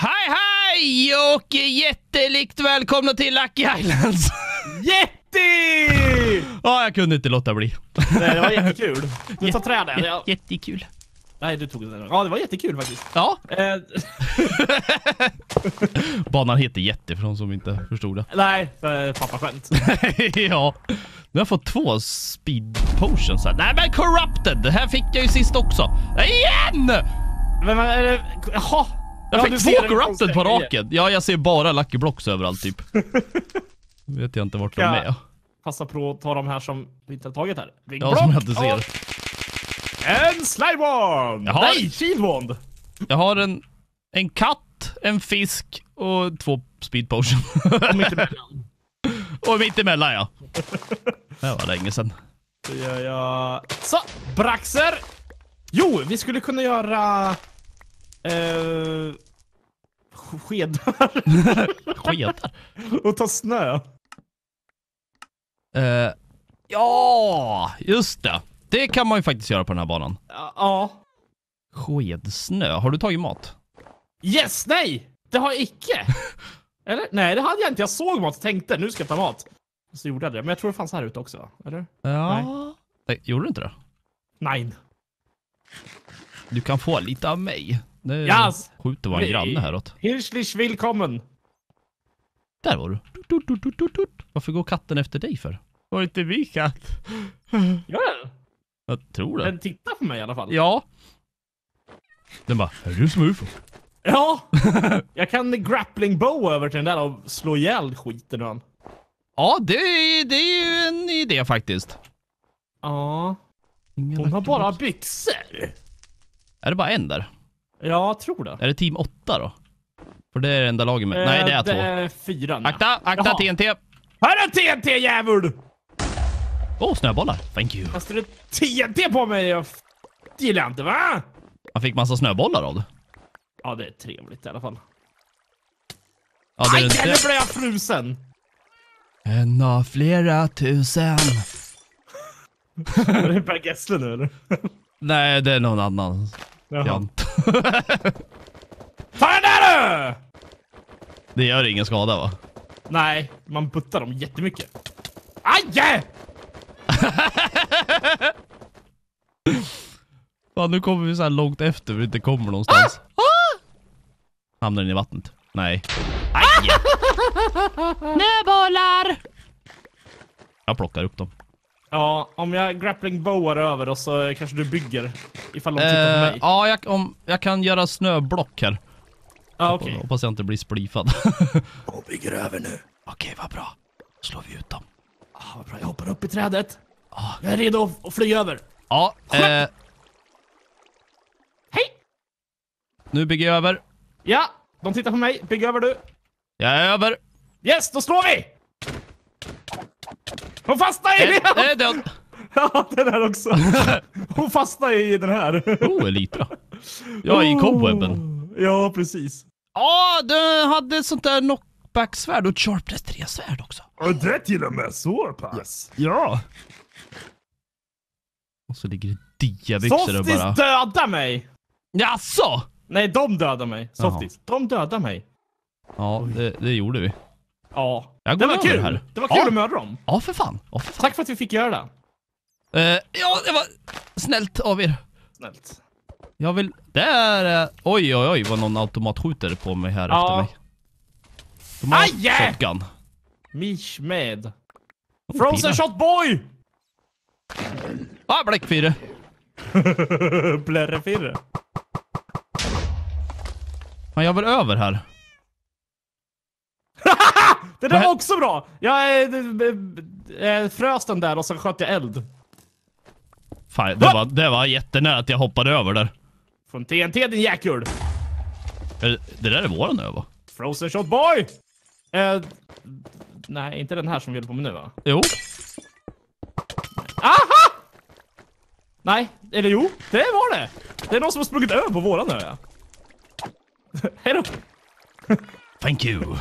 Hej hej och jättelikt välkomna till Lucky Islands! Jätte! Ja, jag kunde inte låta bli. Nej, det var jättekul. Du tar. Jät- Ja. Jättekul. Nej, du tog den. Ja, det var jättekul faktiskt. Ja, Eh, banan heter Jätte för de som inte förstod det. nej, eh, pappaskämt. ja. Nu har jag fått två speed potions här. Nej men corrupted! Det här fick jag ju sist också. Igen! Men det? Jaha. Jag Ja, fick två corrupted på raken. Ja, jag ser bara lucky blocks överallt typ. vet jag inte vart de är. Passa på att ta de här som vi inte har tagit här. Big Ja, som jag inte ser. En slide wand! Jaha. Nej, shield wand! Jag har en, en katt, en fisk och två speed potion. Och mittemellan. och mitt emellan ja. Det var länge sedan. Då gör jag... Så! Braxer! Jo, vi skulle kunna göra... Eh, skedar Skedar. och ta snö. Eh, ja, just det. Det kan man ju faktiskt göra på den här banan. Ja. Skedsnö. Har du tagit mat? Yes! Nej! Det har jag icke! Eller? Nej, det hade jag inte. Jag såg mat och tänkte nu ska jag ta mat. Så gjorde jag det. Men jag tror det fanns här ute också. Eller? Ja. Nej. gjorde du inte det? Nej. Du kan få lite av mig. Det Yes! skjuter vår granne häråt. Hirschlich willkommen! Där var du. Tut, tut, tut, tut. Varför går katten efter dig för? Var inte vi katt? Gör den? Jag tror det. Den tittar på mig i alla fall. Ja. Den bara, är du som ufo? Ja! jag kan grappling bow över till den där och slå ihjäl skiten den. Ja, det, är- det är ju en idé faktiskt. Ja. Hon har bara byxor. Är det bara en där? Ja, jag tror det. Är det team 8 då? För det är det enda laget med. Nej, det är Eh, två. Det är fyran. Akta, akta Jaha. TNT! Här är TNT jävel! Åh, oh, snöbollar. Thank you. Kastar du TNT på mig? Jag Det gillar inte va? Man fick massa snöbollar av det. Ja, det är trevligt i alla fall. Ja, det Aj, nu det. blev jag frusen! En av flera tusen. Är det Per Gessle nu eller? Nej, det är någon annan Jaha. jant. Ta den där du! Det gör ingen skada va? Nej, man puttar dem jättemycket. Aj! Fan, nu kommer vi så här långt efter vi inte kommer någonstans. Ah! Hamnar den i vattnet? Nej. Aj! Snöbollar! Jag plockar upp dem. Ja, om jag grappling bowar över och så kanske du bygger ifall de tittar på Eh, mig. ja, jag, om, jag kan göra snöblock här. Ja, okej. Hoppas jag inte blir splifad. De bygger över nu. Okej, vad bra. Då slår vi ut dem. Ah, vad bra, jag hoppar upp i trädet. Jag är redo att- att flyga över. Ja, eh, Hej! nu bygger jag över. Ja, de tittar på mig. Bygg över du. Jag är över. Yes, då slår vi! Hon fastnar i... En är död. Ja, den här också. Hon fastnar i den här. Oh, Elytra. Jag är i cobwebben. Oh, Ja, precis. Ja, du hade sånt där knockback-svärd och sharpness 3-svärd också. Och det till och med så pass. Ja. Och så ligger det diabyxor och Softis bara... döda mig! Jaså? Nej, de dödar mig. Jaha. Softis, de dödar mig. Ja, det, det gjorde vi. Ja. Det var kul. här. Det var kul Ja. att mörda dem. Ja, för fan. Ja, för fan. Tack för att vi fick göra det. Eh, ja, det var snällt av er. Snällt. Jag vill... Där! eh, Oj, oj, oj, vad någon automatskjuter på mig här Ja. efter mig. De har Aj! shotgun. Mish med. Frozen pilar. shot boy! Ah, bläckfyre. Blärrefirre. Fan, jag vill över här. Det där var också bra! Jag äh, frös den där och så sköt jag eld. Fan, det var, det var jättenära att jag hoppade över där. Från TNT din jäkel! Eh, Det där är våran ö va? Frozen shot boy! Eh, nej, inte den här som vi håller på med nu va? Jo. Aha! Nej, eller jo, det var det! Det är någon som har sprungit över på våran ö ja. Hejdå! Thank you.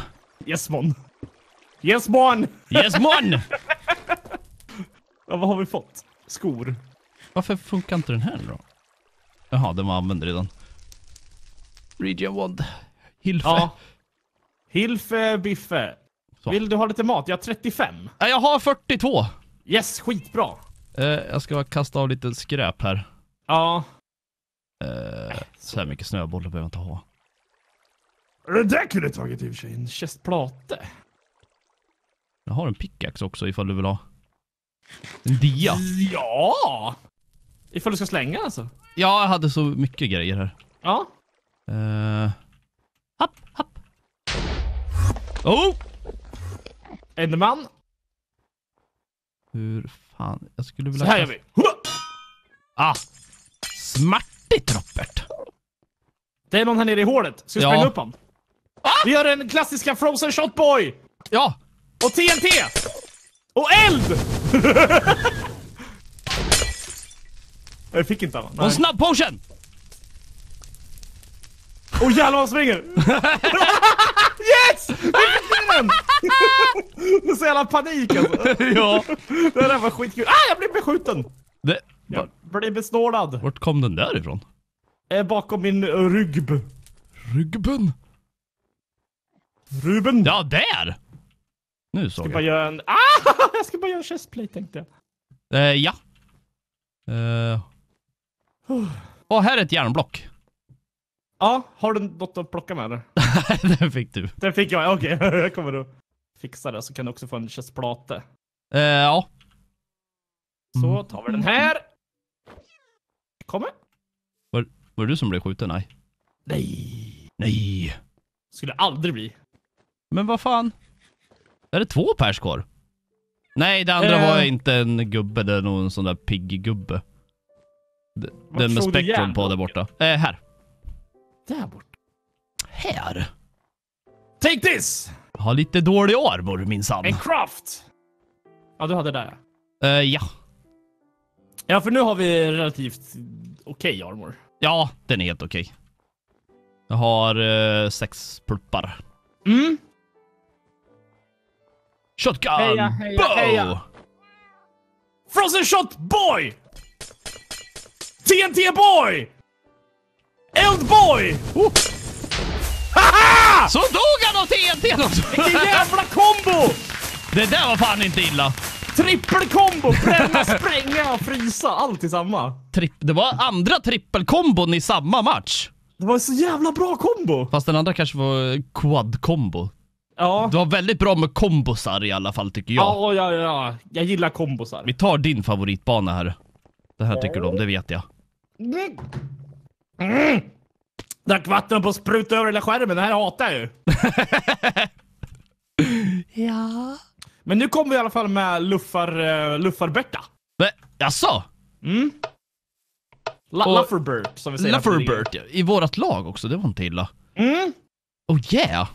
Yes mon. Yes mon! Yes mon! Ja, vad har vi fått? Skor. Varför funkar inte den här då? Jaha, den var använd redan. Region Wand. Hilfe. Ja. Hilfe Biffe. Så. Vill du ha lite mat? Jag har 35. Nej, Jag har 42. Yes, skitbra. Eh, jag ska kasta av lite skräp här. Ja. Eh, så här mycket snöbollar behöver jag inte ha. Det där kunde jag tagit i och för sig. En chestplate. Jag har en pickaxe också ifall du vill ha. En dia. Ja! Ifall du ska slänga alltså. Ja, jag hade så mycket grejer här. Ja. Uh, happ, happ. Oh! Enderman. Hur fan, jag skulle Så vilja... här gör vi. Ah! Smartigt Robert! Det är någon här nere i hålet. Ska vi Ja. spränga upp honom? Vi gör den klassiska frozen shot boy! Ja! Och TNT! Och eld! jag fick inte va? Och snabb potion! Oh, jävlar vad han springer! yes! Vi fick den! Det är så jävla panik alltså. ja. Det där var skitkul. Ah, jag blev beskjuten! Det, Jag blev besnålad. vart kom den där ifrån? Eh, bakom min uh, rygg. Ryggbun. Ruben! Ja, där! Nu såg Jag ska bara göra en... Ah! Jag ska bara göra en chestplate tänkte jag. Eh, ja. Eh. Och här är ett järnblock. Ja, har du något att plocka med eller? det fick du. Den fick jag, okej. jag kommer att fixa det så kan du också få en chestplate. Eh, ja. Så tar vi den här. Kommer. Var, var det du som blev skjuten? Nej. Nej. Nej. Skulle aldrig bli. Men vad fan? Är det två pers kvar? Nej, det andra Eh. var inte en gubbe, det är nog en sån där pigg gubbe. D- Vart Den med du spektrum på där borta. Eh, här. Där bort. Här? Take this! Har lite dålig armor minsann. En craft! Ja, du hade det där ja. Eh, ja. Ja, för nu har vi relativt okej armor. Ja, den är helt okej. Jag har eh, sex pluppar. Mm. Shotgun! Heja, heja, bow! heja. Frozen shot boy! TNT boy! Eld boy! Oh. Haha! Så dog han av TNT också! Vilken jävla kombo! Det där var fan inte illa. Trippelkombo! Bränna, spränga och frysa. Allt i samma. Tripp, det var andra trippelkombon i samma match. Det var en så jävla bra kombo! Fast den andra kanske var quad-kombo. Ja. Det var väldigt bra med kombosar i alla fall tycker jag. Ja, ja, ja. Jag gillar kombosar. Vi tar din favoritbana här. Det här tycker du om, det vet jag. Mm. Mm. Drack vatten på spruta över hela skärmen. Det här hatar jag ju. Ja. Men nu kommer vi i alla fall med luffar, uh, luffarbärta. Men, jaså? Mm. Lufferbert som vi säger. Lufferbert i vårat lag också, det var inte illa. Mm. Oh yeah!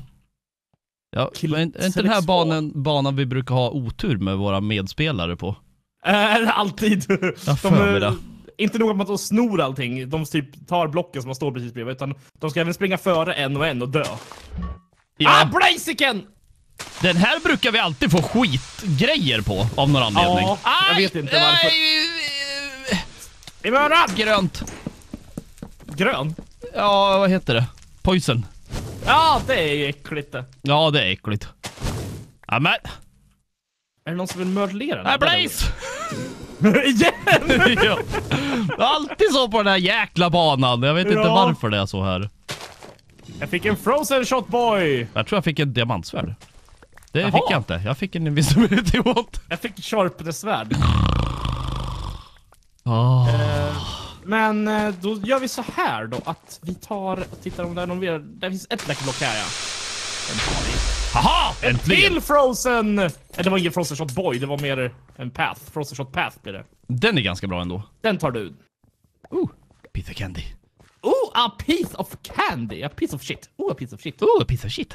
Ja, men är inte den här banan, banan vi brukar ha otur med våra medspelare på? Eh, alltid. Jag eh, det. inte nog med att de snor allting, de typ tar blocken som man står precis bredvid, utan de ska även springa före en och en och dö. Ja, Ah, Blaziken! den här brukar vi alltid få skitgrejer på av någon anledning. Ja, jag vet inte varför. Aj, I möran! grönt. Grön? Ja, vad heter det? Poison. Ja, det är ju äckligt det. Ja, det är äckligt. Ja, men. Är det någon som vill mördera den? Nej, Blaze! Igen! ja. Alltid så på den här jäkla banan. Jag vet inte Ja. varför det är så här. Jag fick en frozen shot boy! Jag tror jag fick en diamantsvärd. Det Jaha. fick jag inte. Jag fick en invisibility wand. Jag fick sharpness-svärd. Oh. Men eh, då gör vi så här då att vi tar och tittar om det är någon mer. Det finns ett läckert block här ja. Den tar vi. Haha! Äntligen! Till frozen! Nej, det var ingen frozen shot boy, det var mer en path. Frozen shot path blir det. Den är ganska bra ändå. Den tar du. Oh, piece of candy. Oh, a piece of candy! A piece of shit. Oh, a piece of shit. Oh, a piece of shit.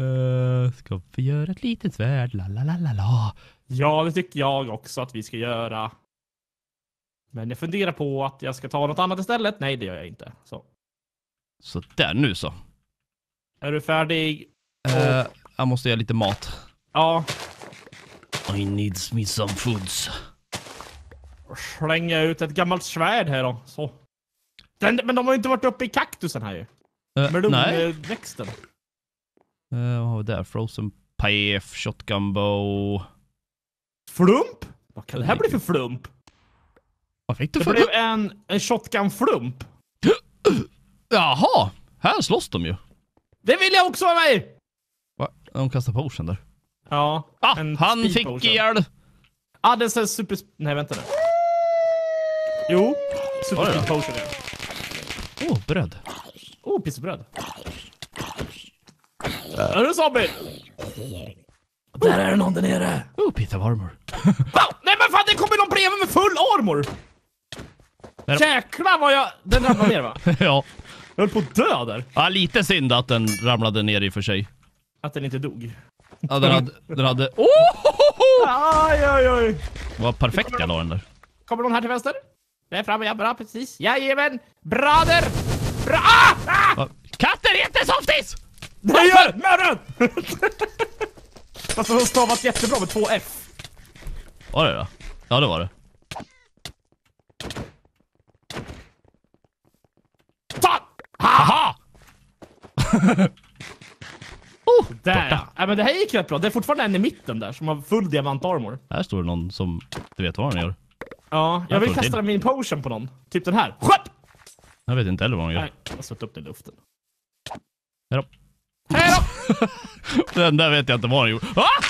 uh, ska vi göra ett litet svärd? La, la, la, la, la. Ja, det tycker jag också att vi ska göra. Men jag funderar på att jag ska ta något annat istället. Nej, det gör jag inte. Så. Så där, nu så. Är du färdig? Uh, jag måste göra lite mat. Ja. I needs me some foods. Slänga ut ett gammalt svärd här då. Så. Den, men de har ju inte varit uppe i kaktusen här ju. Eh, nej. Melonväxten. Uh, vad har vi där? Frozen PF, Shotgun Bow. Flump? Vad kan det här bli för flump? Vad fick du Det för... blev en, en shotgun-flump. Jaha! Här slåss de ju. Det vill jag också vara med! Va? De kastar potion där. Ja. Ah, en han fick potion. ihjäl... Ah, det är super... Nej, vänta nu. Jo. Super det speed potion, ja. Åh, oh, bröd. Oh, pizzabröd. Är du zombie? Där är det någon där nere. Oh, pizza warmer. Wow! Nej men fan, det kommer någon bredvid med full armor! Jäklar vad jag... Den ramlade ner va? ja. Jag höll på att dö där. ja, lite synd att den ramlade ner i och för sig. Att den inte dog. Ja, den hade... Den hade... Oh! Aj, aj, aj. Vad perfekt jag la den där. Kommer någon här till vänster? Där framme, ja bra precis. Jajamän! Bra där! Bra! Ah! Ah! Va? Katter heter softis! Det gör Mörren! Fast de har stavat jättebra med två F. Var det då? Ja, det var det. Ta! Haha! oh, Där ja. ja. men det här gick rätt bra. Det är fortfarande en i mitten där som har full diamantarmor. Här står det någon som du vet vad han gör. Ja, jag Jag vill kasta till. min potion på någon. Typ den här. Skjup! Jag vet inte heller vad han gör. Nej, jag har satt upp den i luften. Hejdå. Hej då! Den där vet jag inte vad han gjorde. Ah!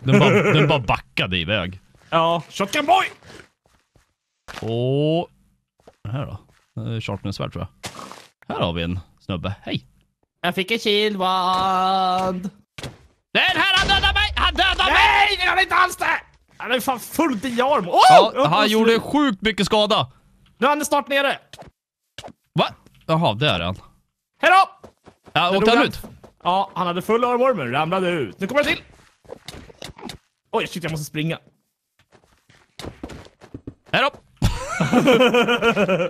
Den, bara, den bara backade iväg. Ja, shotgun boy! Och... Den här då? Eh, Sharpness-svärd tror jag. Här har vi en snubbe. Hej! Jag fick en kildwand. Den här han dödade mig! Han dödade mig! Nej, det gör inte alls det! Han är fan full diarm. Oh! Ja, han gjorde sjukt mycket skada. Nu är han snart nere. Va? Jaha, där är han. Hej då! Ja, åkte han ut? Ja, han hade full armor men ramlade ut. Nu kommer det till. Oj, shit jag måste springa. Hejdå!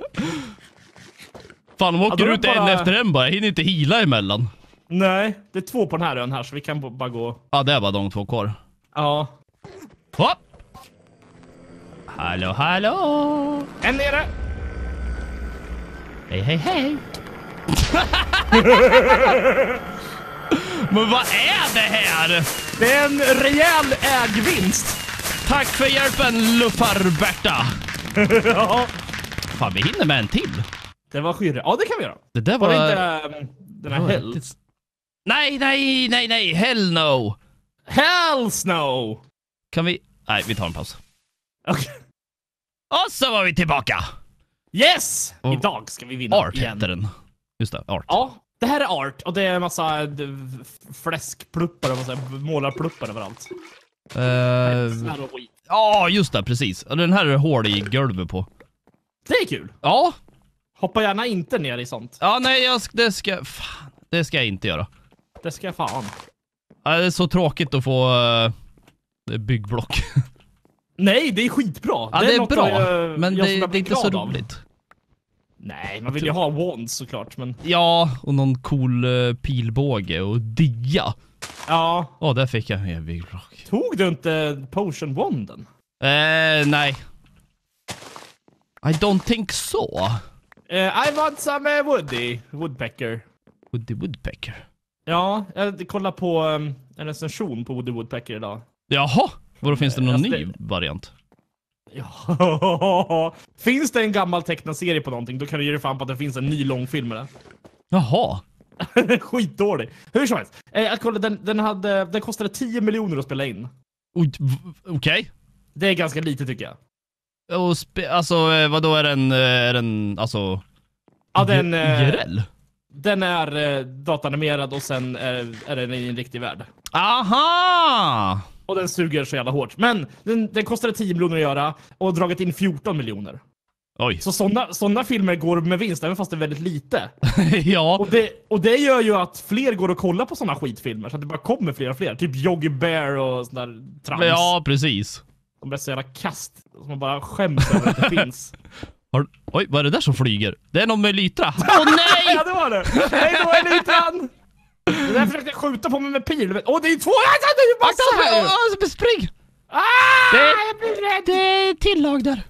Fan, de åker är ut det en bara- efter en bara. Jag hinner inte hila emellan. Nej, det är två på den här ön här så vi kan bara gå. Ja, det är bara de två kvar. Ja. Hopp! Hallå, hallå! En nere. Hej, hej, hej! Men vad är det här? Det är en rejäl ägvinst. Tack för hjälpen, Luffar-Berta! ja. Fan, vi hinner med en till. Det var skyrre. Ja, det kan vi göra. Det där Var var... det inte ähm, den här Hell? riktigt- Nej, nej, nej, nej! Hell no! Hell Snow! Kan vi... Nej, vi tar en paus. Okej. Och så var vi tillbaka! Yes! Och- Idag ska vi vinna Art igen. heter den. Just det, Art. Ja, det här är art och det är en massa f- fläskpluppar och massa målarpluppar överallt. Eh, och. Ja, just det, precis. Ja, Den här är hål i golvet på. Det är kul. Ja, Hoppa gärna inte ner i sånt. ja nej, jag, sk- det ska... Fan, det ska jag inte göra. Det ska jag fan. Ja, Det är så tråkigt att få uh, byggblock. Nej, det är skitbra. Ja, det är något bra, jag- men jag det, det är inte så av. roligt. Nej, man vill ju ha wands såklart, men Ja, och någon cool uh, pilbåge och dia. ja. Åh, där fick jag en byggblock. Tog du inte potion wanden? Eh, nej. I don't think so. Eh, I want some uh, woody, woodpecker. Woody Woodpecker. Ja, jag kollade på um, en recension på Woody Woodpecker idag. Jaha, vadå finns det någon Alltså, ny det- variant? Ja. finns det en gammal tecknad serie på någonting, då kan du ge dig fan på att det finns en ny långfilm med den. Jaha. Skitdålig. Hur som helst. Eh, jag kollade, den, den, hade, den kostade 10 miljoner att spela in. Okej. Det är ganska lite tycker jag. Och spe- alltså, eh, vadå är den, eh, är den, alltså... Ja, den, I- eh, IRL? Den är eh, datanimerad och sen är, är den i en riktig värld. Aha! Och den suger så jävla hårt. Men den, den kostade 10 miljoner att göra och har dragit in 14 miljoner. Oj. Så sådana såna filmer går med vinst, även fast det är väldigt lite. ja. Och det, och det gör ju att fler går och kollar på såna skitfilmer, så att det bara kommer fler och fler. Typ Yogi Bear och sån där trams. Ja, precis. De är så jävla kast, som man bara skäms över att det finns. Har, oj, vad är det där som flyger? Det är någon med lytra. Åh nej! ja, det var det! Hej då Elitan! Det där försökte jag skjuta på mig med pil. Åh, det är två! Det är ju massa här ju! Akta, spring! Ah, Det- jag blir rädd! Det är tillag där.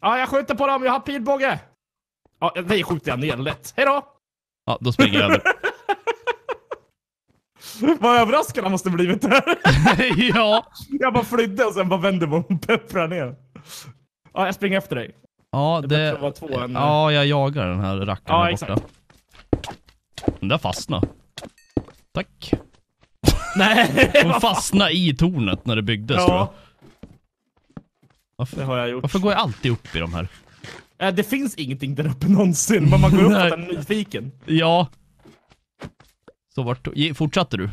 Ja, jag skjuter på dem, jag har pilbåge. Ja, det skjuter jag ner lätt. Hejdå! Ja, då springer jag över. Vad överraskad han måste blivit där. ja. Jag bara flydde och sen bara vände mig och pepprar ner. Ja, jag springer efter dig. Ja, Det det... vara två än... Ja, jag jagar den här rackaren Ja, här exakt. borta. Den där fastnade. Tack. Nej! Hon fastnade i tornet när det byggdes tror jag. Ja, det Varför, har jag gjort. varför går jag alltid upp i de här? Äh, det finns ingenting där uppe någonsin, men man går upp för Nej. att man är nyfiken. Ja. Så vart, fortsatte du?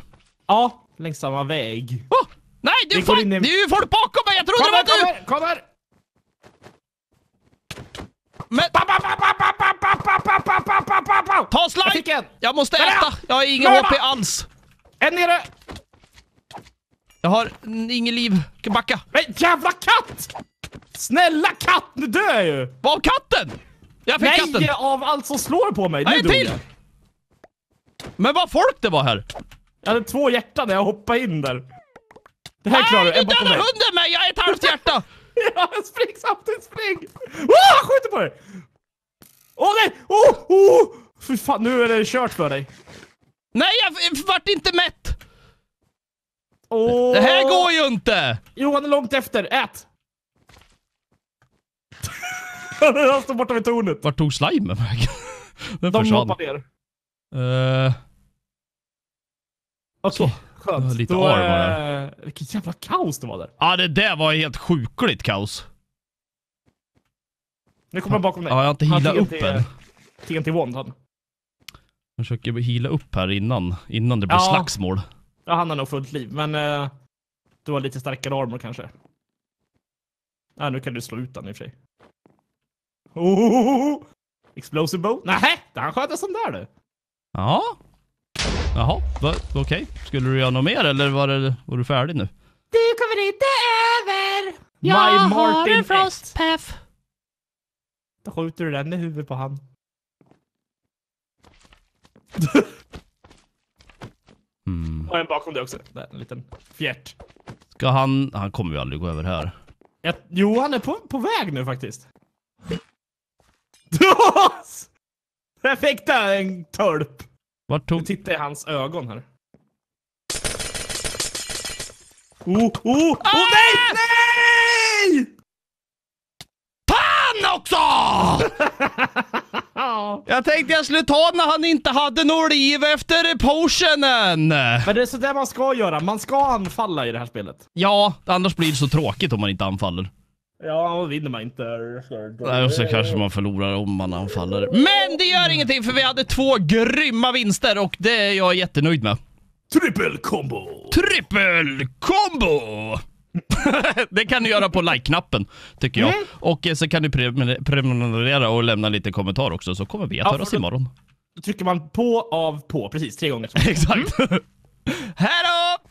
Ja, längs samma väg. Oh, nej, du får, in... du får bakom mig! Jag trodde kommer, det var du! Kommer, kommer! Men... Ta slide! Jag, jag måste äta! Jag har ingen HP alls. En nere! Jag har ingen liv. Jag kan backa. Men jävla katt! Snälla katt, nu dör jag ju! Vad av katten? Jag fick Nej, katten. Nej, av allt som slår på mig. Nu Nej, till! Jag. Men vad folk det var här! Jag hade två hjärtan när jag hoppade in där. Det här klarar Nej, du, bakom dödar dig. hunden mig! Jag är ett halvt hjärta! Ja, spring samtidigt, spring! Oh, han skjuter på dig! Åh nej! Oh, oh! Fy fan, nu är det kört för dig. Nej, jag vart inte mätt! Åh. Det här går ju inte! Johan är långt efter, ät! Han står borta vid tornet. Vart tog slimen vägen? Den De försvann. hoppar ner. Uh, Okej, har skönt. lite Då, armor eh, Vilket jävla kaos det var där. ja, det där var helt sjukligt kaos. Nu kommer han bakom dig. Ja, jag har inte healat upp än. TNT Wand han. Jag försöker heala upp här innan, innan det blir Ja. slagsmål. Ja, han har nog fullt liv, men eh, du har lite starkare armor kanske. Ja, nu kan du slå ut den i och för sig. Oh! Explosive bow? Nej, han sköt en sån där du. Ja. Jaha, okej. Skulle du göra något mer eller var, det, var du färdig nu? Du kommer inte över! My Martin frostpath. Då skjuter du den i huvudet på han. Hmm. Och en bakom dig också. Där, en liten fjärt. Ska han... Han kommer ju aldrig gå över här. Jag, jo, han är på, på väg nu faktiskt. Där fick du en tölp! Vart tog... tittar i hans ögon här. Oh, oh, oh nej, nej! Han också! Jag tänkte jag skulle ta när han inte hade något liv efter potionen. Men det är sådär man ska göra. Man ska anfalla i det här spelet. Ja, annars blir det så tråkigt om man inte anfaller. Ja, då vinner man inte. Nej, och så kanske man förlorar om man anfaller. Men det gör ingenting för vi hade två grymma vinster och det är jag jättenöjd med. Triple combo! Trippel combo! det kan du göra på like-knappen, tycker jag. Mm. Och eh, så kan du pre- prenumerera och lämna lite kommentar också, så kommer vi att Ja, höras då- imorgon. Då trycker man på, av, på. Precis, tre gånger. Exakt. Hej då!